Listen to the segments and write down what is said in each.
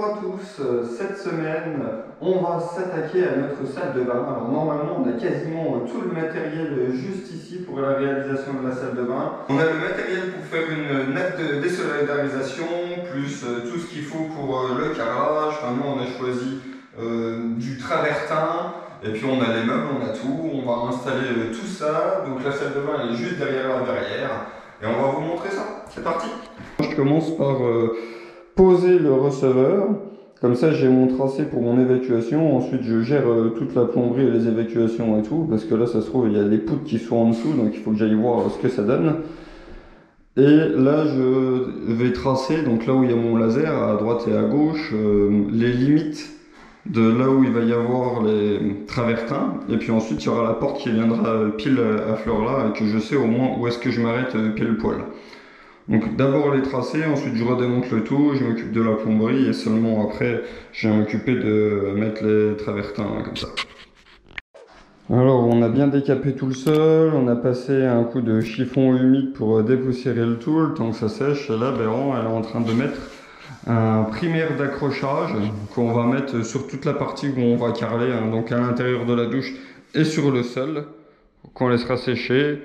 Bonjour à tous, euh, cette semaine on va s'attaquer à notre salle de bain. Alors normalement on a quasiment euh, tout le matériel euh, juste ici pour la réalisation de la salle de bain. On a le matériel pour faire une natte de désolidarisation, plus tout ce qu'il faut pour le carrelage. Enfin, on a choisi du travertin, et puis on a les meubles, on a tout, on va installer tout ça. Donc la salle de bain elle est juste derrière la verrière, et on va vous montrer ça. C'est parti Je commence par poser le receveur. Comme ça, j'ai mon tracé pour mon évacuation. Ensuite, je gère euh, toute la plomberie et les évacuations et tout. Parce que là, ça se trouve, il y a les poutres qui sont en dessous. Donc, il faut que j'aille voir ce que ça donne. Et là, je vais tracer, donc là où il y a mon laser, à droite et à gauche, euh, les limites de là où il va y avoir les travertins. Et puis ensuite, il y aura la porte qui viendra pile à fleur là et que je sais au moins où est-ce que je m'arrête euh, pile poil. Donc d'abord les tracés, ensuite je redémonte le tout, je m'occupe de la plomberie et seulement après je vais m'occuper de mettre les travertins comme ça. Alors on a bien décapé tout le sol, on a passé un coup de chiffon humide pour dépoussiérer le tout, le temps que ça sèche. Et là Béran elle est en train de mettre un primaire d'accrochage qu'on va mettre sur toute la partie où on va carreler, hein, donc à l'intérieur de la douche et sur le sol, qu'on laissera sécher.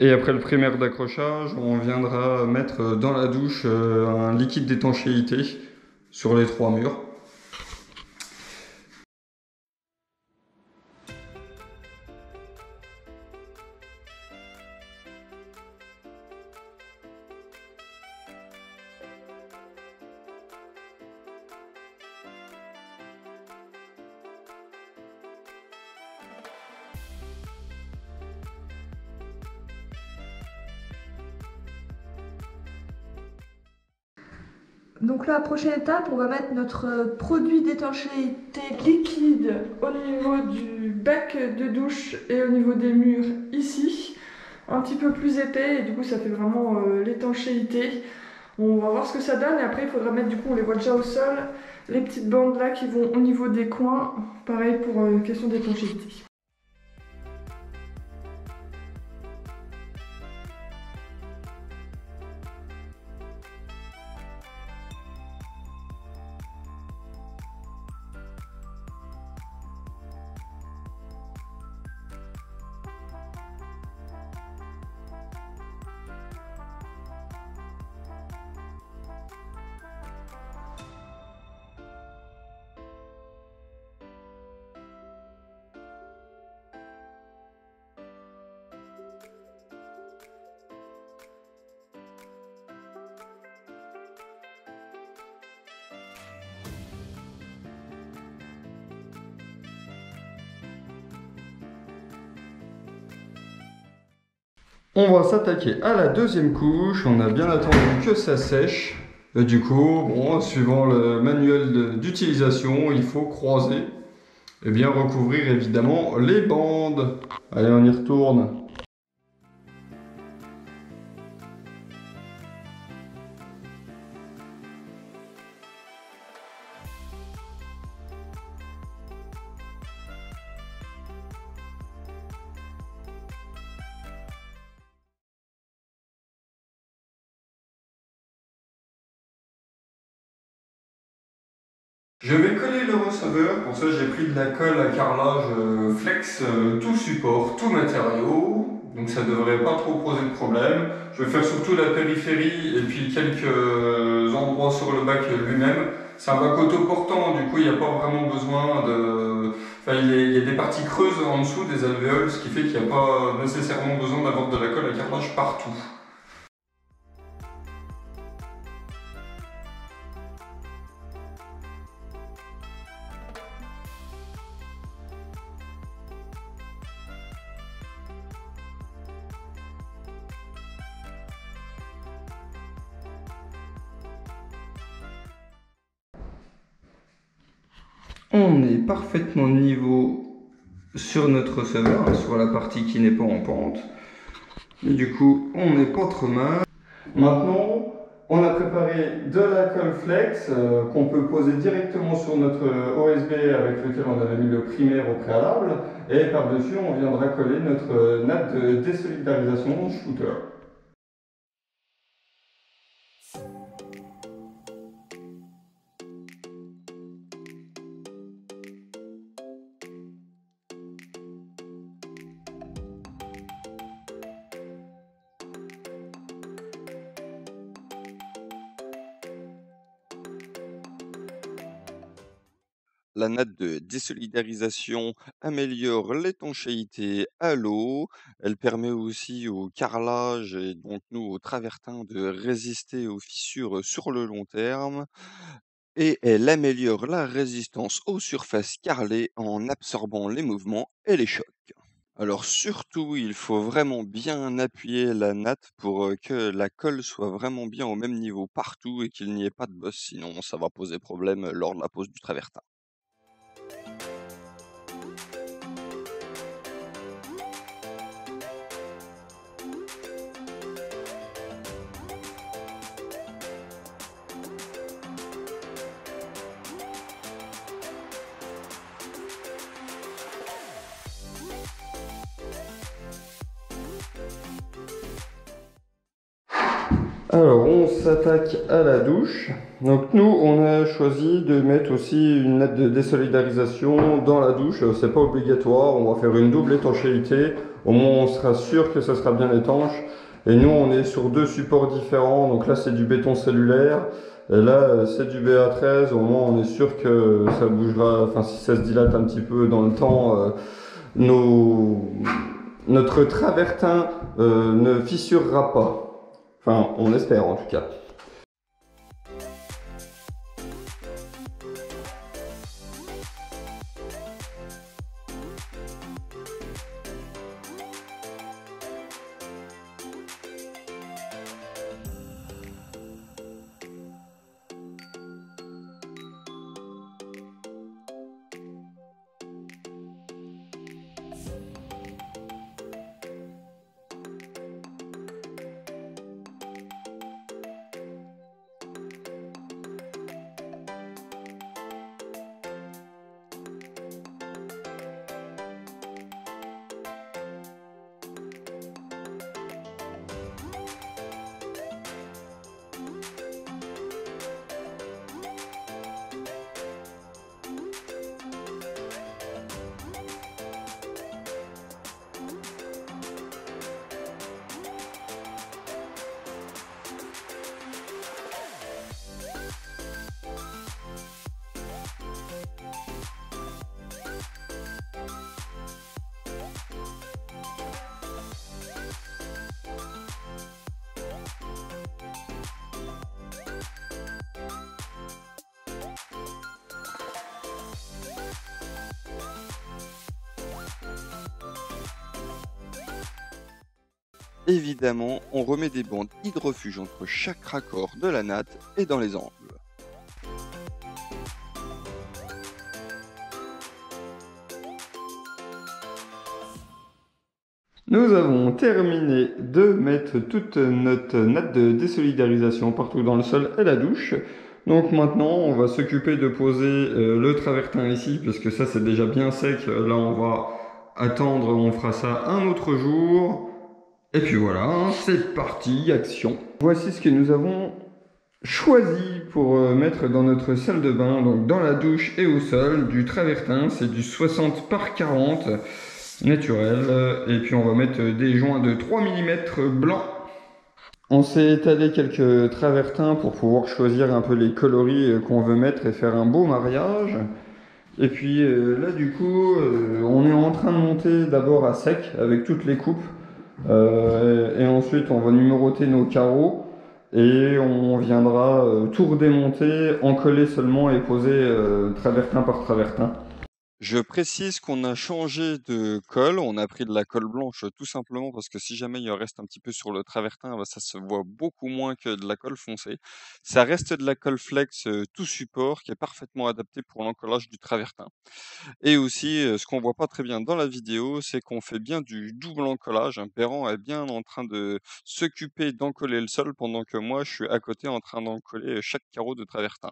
Et après le primaire d'accrochage, on viendra mettre dans la douche euh, un liquide d'étanchéité sur les trois murs. Donc là, prochaine étape, on va mettre notre produit d'étanchéité liquide au niveau du bec de douche et au niveau des murs ici. Un petit peu plus épais et du coup ça fait vraiment euh, l'étanchéité. On va voir ce que ça donne et après il faudra mettre du coup, on les voit déjà au sol, les petites bandes là qui vont au niveau des coins. Pareil pour euh, question d'étanchéité. On va s'attaquer à la deuxième couche. On a bien attendu que ça sèche. Et du coup, bon, suivant le manuel d'utilisation, il faut croiser et bien recouvrir évidemment les bandes. Allez, on y retourne. Je vais coller le receveur, pour ça j'ai pris de la colle à carrelage euh, flex, euh, tout support, tout matériau, donc ça devrait pas trop poser de problème. Je vais faire surtout la périphérie et puis quelques euh, endroits sur le bac lui-même. C'est un bac autoportant, du coup il n'y a pas vraiment besoin de... Enfin il y a des parties creuses en dessous des alvéoles, ce qui fait qu'il n'y a pas nécessairement besoin d'avoir de la colle à carrelage partout. On est parfaitement niveau sur notre receveur, sur la partie qui n'est pas en pente. Et du coup, on n'est pas trop mal. Maintenant, on a préparé de la colle flex euh, qu'on peut poser directement sur notre OSB avec lequel on avait mis le primaire au préalable. Et par-dessus, on viendra coller notre nappe de désolidarisation shooter. La natte de désolidarisation améliore l'étanchéité à l'eau. Elle permet aussi au carrelage et donc nous au travertin de résister aux fissures sur le long terme. Et elle améliore la résistance aux surfaces carrelées en absorbant les mouvements et les chocs. Alors surtout, il faut vraiment bien appuyer la natte pour euh, que la colle soit vraiment bien au même niveau partout et qu'il n'y ait pas de bosse, sinon ça va poser problème lors de la pose du travertin. Alors, on s'attaque à la douche. Donc nous, on a choisi de mettre aussi une natte de désolidarisation dans la douche. C'est pas obligatoire, on va faire une double étanchéité. Au moins, on sera sûr que ça sera bien étanche. Et nous, on est sur deux supports différents. Donc là, c'est du béton cellulaire. Et là, c'est du BA13. Au moins, on est sûr que ça bougera. Enfin, si ça se dilate un petit peu dans le temps, euh, notre travertin euh, ne fissurera pas. Enfin, on espère en tout cas. Évidemment, on remet des bandes hydrofuge entre chaque raccord de la natte et dans les angles. Nous avons terminé de mettre toute notre natte de désolidarisation partout dans le sol et la douche. Donc maintenant, on va s'occuper de poser euh, le travertin ici, parce que ça c'est déjà bien sec. Là, on va attendre, on fera ça un autre jour. Et puis voilà, c'est parti, action. Voici ce que nous avons choisi pour euh, mettre dans notre salle de bain, donc dans la douche et au sol, du travertin, c'est du 60 par 40 naturel. Et puis on va mettre des joints de 3 mm blancs. On s'est étalé quelques travertins pour pouvoir choisir un peu les coloris euh, qu'on veut mettre et faire un beau mariage. Et puis euh, là du coup, on est en train de monter d'abord à sec avec toutes les coupes. Euh, et ensuite, on va numéroter nos carreaux et on viendra euh, tout redémonter, en coller seulement et poser euh, travertin par travertin. Je précise qu'on a changé de colle, on a pris de la colle blanche tout simplement parce que si jamais il reste un petit peu sur le travertin, bah, ça se voit beaucoup moins que de la colle foncée. Ça reste de la colle flex tout support qui est parfaitement adapté pour l'encollage du travertin. Et aussi, ce qu'on voit pas très bien dans la vidéo, c'est qu'on fait bien du double encollage. Un Perran est bien en train de s'occuper d'encoller le sol pendant que moi je suis à côté en train d'encoller chaque carreau de travertin.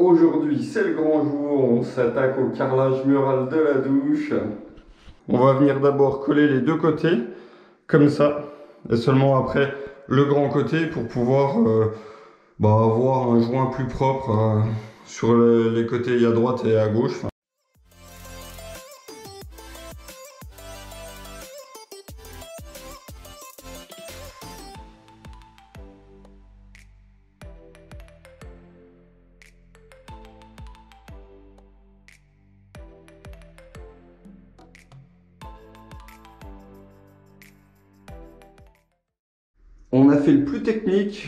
Aujourd'hui, c'est le grand jour, on s'attaque au carrelage mural de la douche. On va venir d'abord coller les deux côtés, comme ça, et seulement après le grand côté pour pouvoir euh, bah, avoir un joint plus propre euh, sur les côtés à droite et à gauche.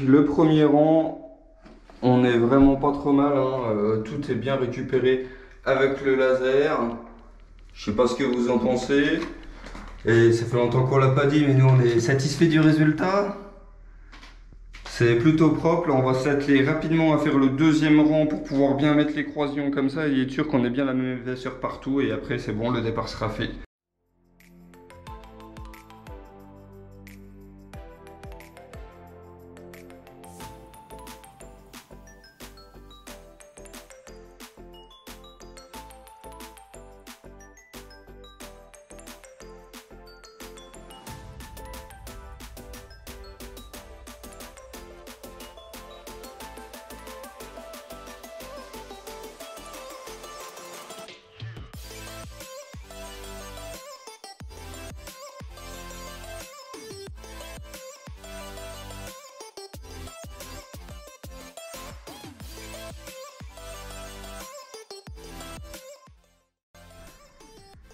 Le premier rang, on est vraiment pas trop mal, hein. euh, tout est bien récupéré avec le laser. Je sais pas ce que vous en pensez. Et ça fait longtemps qu'on l'a pas dit, mais nous on est satisfait du résultat. C'est plutôt propre, on va s'atteler rapidement à faire le deuxième rang pour pouvoir bien mettre les croisillons comme ça et être sûr qu'on ait bien la même épaisseur partout et après c'est bon, le départ sera fait.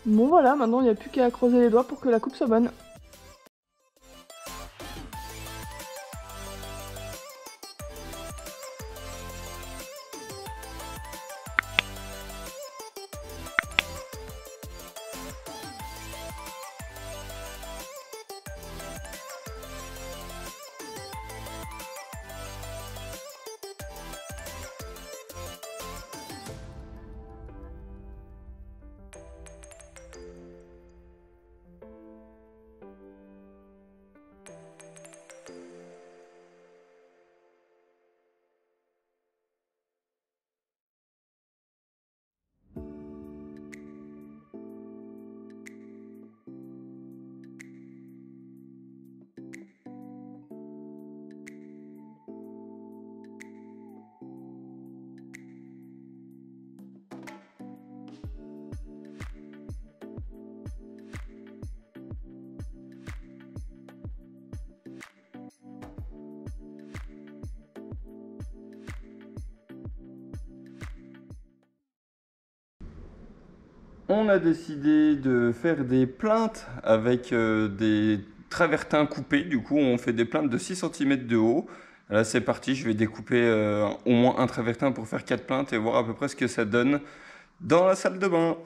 Bon voilà, maintenant il n'y a plus qu'à croiser les doigts pour que la coupe soit bonne. On a décidé de faire des plaintes avec euh, des travertins coupés. Du coup, on fait des plaintes de 6 cm de haut. Là, c'est parti. Je vais découper euh, au moins un travertin pour faire 4 plaintes et voir à peu près ce que ça donne dans la salle de bain.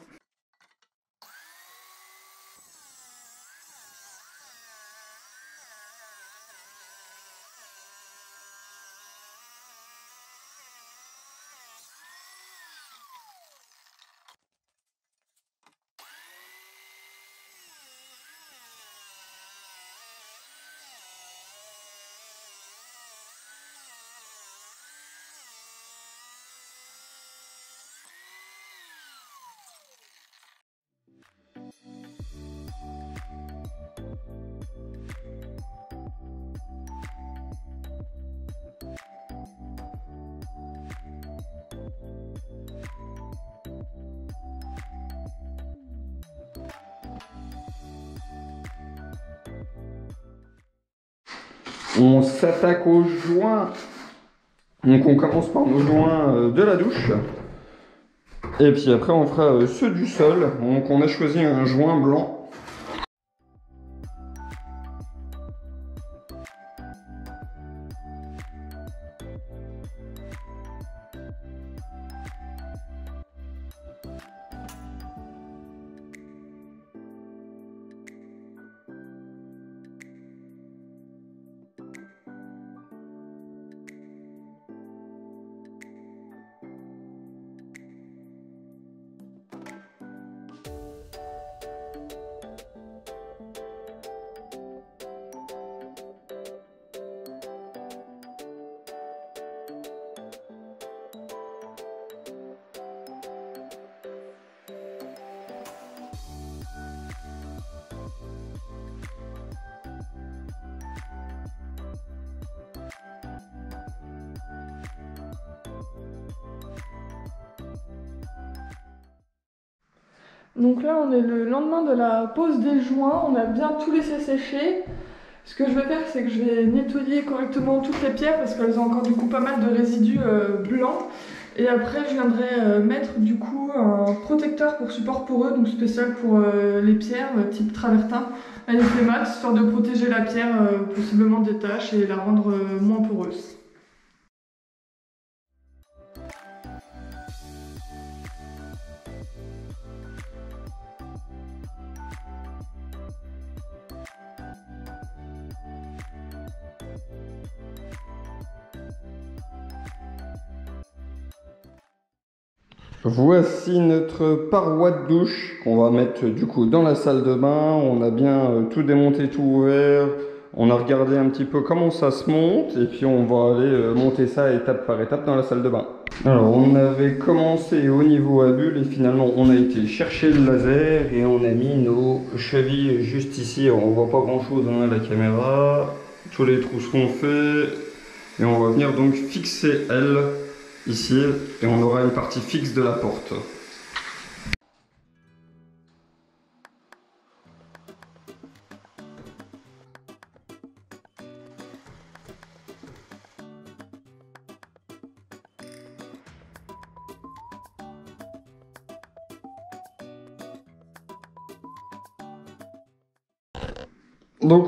On s'attaque aux joints. Donc on commence par nos joints euh, de la douche. Et puis après on fera euh, ceux du sol. Donc on a choisi un joint blanc Donc là, on est le lendemain de la pose des joints. On a bien tout laissé sécher. Ce que je vais faire, c'est que je vais nettoyer correctement toutes les pierres parce qu'elles ont encore du coup pas mal de résidus euh, blancs. Et après, je viendrai euh, mettre du coup un protecteur pour support poreux, donc spécial pour euh, les pierres type travertin avec les max, histoire de protéger la pierre possiblement des taches et la rendre moins poreuse. Voici notre paroi de douche qu'on va mettre du coup dans la salle de bain. On a bien euh, tout démonté, tout ouvert. On a regardé un petit peu comment ça se monte et puis on va aller euh, monter ça étape par étape dans la salle de bain. Alors on avait commencé au niveau à bulle et finalement on a été chercher le laser et on a mis nos chevilles juste ici. on voit pas grand chose dans la caméra. Tous les trous seront faits et on va venir donc fixer elle ici et on aura une partie fixe de la porte.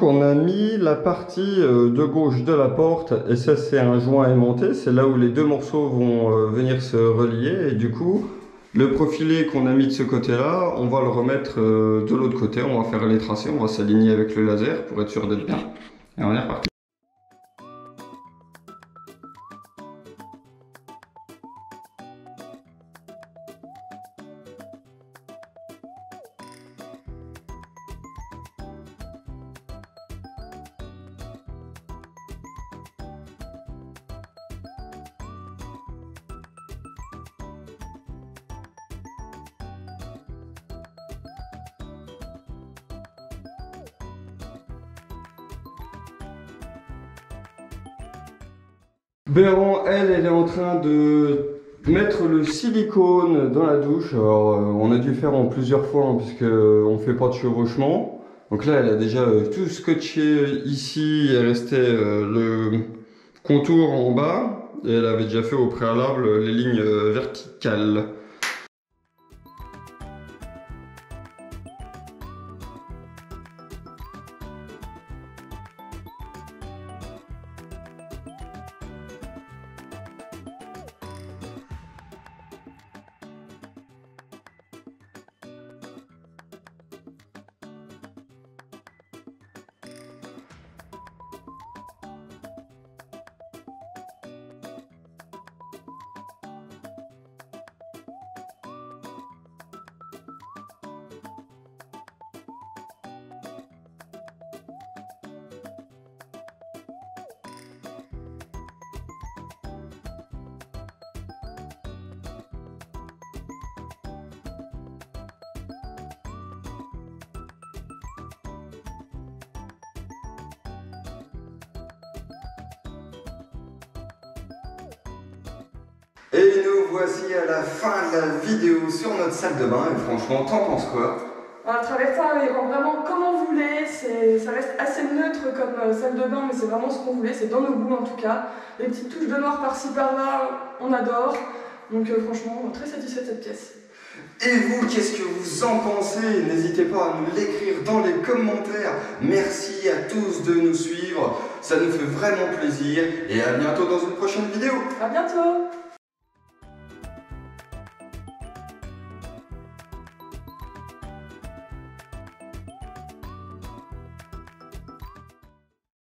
On a mis la partie euh, de gauche de la porte et ça c'est un joint aimanté, c'est là où les deux morceaux vont euh, venir se relier et du coup le profilé qu'on a mis de ce côté là, on va le remettre euh, de l'autre côté, on va faire les tracés, on va s'aligner avec le laser pour être sûr d'être bien. Et on est reparti. Mettre le silicone dans la douche. Alors, euh, on a dû faire en plusieurs fois, hein, puisque on fait pas de chevauchement. Donc là, elle a déjà euh, tout scotché ici. Il restait euh, le contour en bas. Et elle avait déjà fait au préalable les lignes verticales. Et nous voici à la fin de la vidéo sur notre salle de bain. Et franchement, t'en penses quoi? Le travertin, il rend vraiment comme on voulait, ça reste assez neutre comme euh, salle de bain, mais c'est vraiment ce qu'on voulait, c'est dans nos goûts en tout cas. Les petites touches de noir par-ci par-là, on adore. Donc euh, franchement, très satisfait de cette pièce. Et vous, qu'est-ce que vous en pensez? N'hésitez pas à nous l'écrire dans les commentaires. Merci à tous de nous suivre, ça nous fait vraiment plaisir. Et à bientôt dans une prochaine vidéo. À bientôt